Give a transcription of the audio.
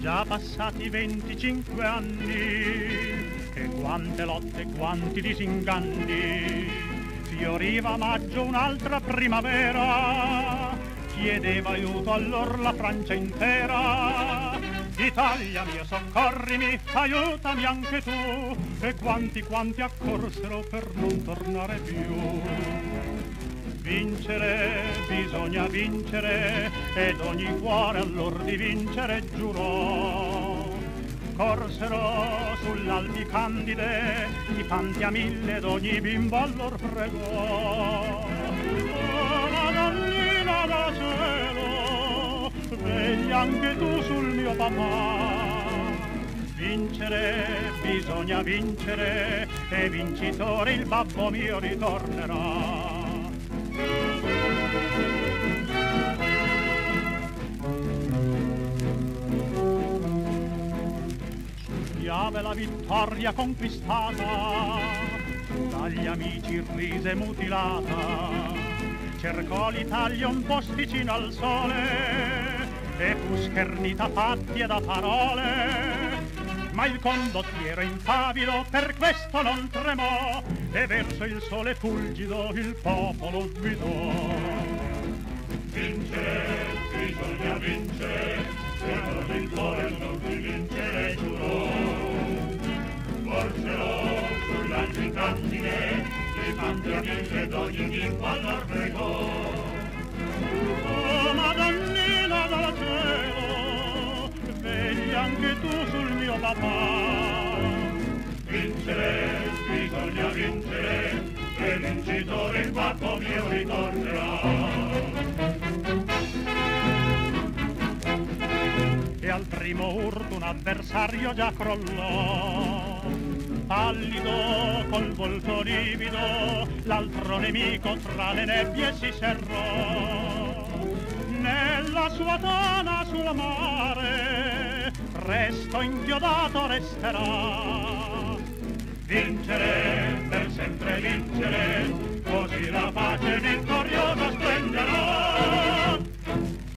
Già passati 25 anni e quante lotte, quanti disinganni. Fioriva a maggio un'altra primavera, chiedeva aiuto allora la Francia intera. Italia mia, soccorrimi, aiutami anche tu. E quanti, quanti accorsero per non tornare più. Vincere, bisogna vincere, ed ogni cuore all'or di vincere giurò. Corsero sull'albi candide, i panti a mille ed ogni bimbo allor pregò. Papà. Vincere, bisogna vincere, e vincitore il babbo mio ritornerà. Studiava la vittoria conquistata, dagli amici rise mutilata. Cercò l'Italia un posticino al sole e fu schernita fatti da parole. Ma il condottiero impavido per questo non tremò e verso il sole fulgido il popolo guidò. Vincere, bisogna vincere, se non il cuore non di vincere giurò. Porgerò sull'alti candide, le tante amiche d'ogni bimbo allor pregò. Papà. Vincere, bisogna vincere, e vincitore il babbo mio ritornerà. e al primo urto un avversario già crollò. Pallido, col volto livido, l'altro nemico tra le nebbie si serrò. Nella sua tana sul mare, presto inchiodato resterà. Vincere, per sempre vincere,